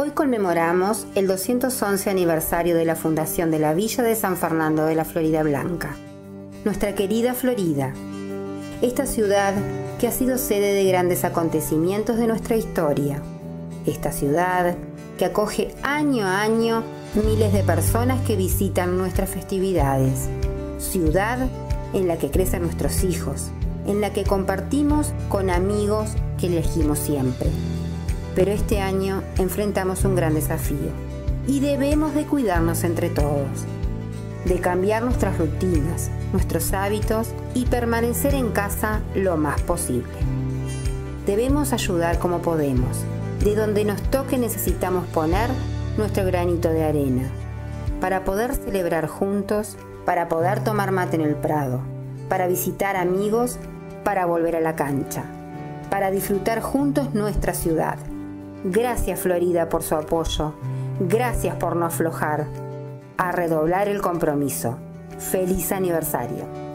Hoy conmemoramos el 211 aniversario de la fundación de la Villa de San Fernando de la Florida Blanca, nuestra querida Florida, esta ciudad que ha sido sede de grandes acontecimientos de nuestra historia, esta ciudad que acoge año a año miles de personas que visitan nuestras festividades, ciudad en la que crecen nuestros hijos, en la que compartimos con amigos que elegimos siempre. Pero este año enfrentamos un gran desafío y debemos de cuidarnos entre todos, de cambiar nuestras rutinas, nuestros hábitos y permanecer en casa lo más posible. Debemos ayudar como podemos. De donde nos toque necesitamos poner nuestro granito de arena para poder celebrar juntos, para poder tomar mate en el prado, para visitar amigos, para volver a la cancha, para disfrutar juntos nuestra ciudad. Gracias Florida por su apoyo, gracias por no aflojar, a redoblar el compromiso. Feliz aniversario.